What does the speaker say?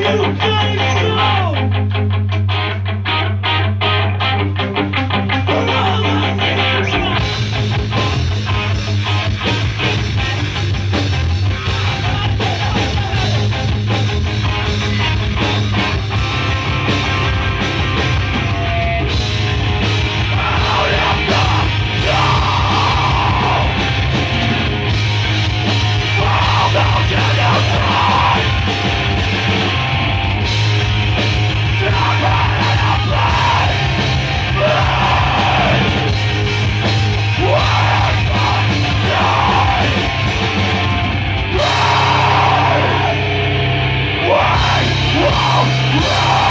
you. Yeah!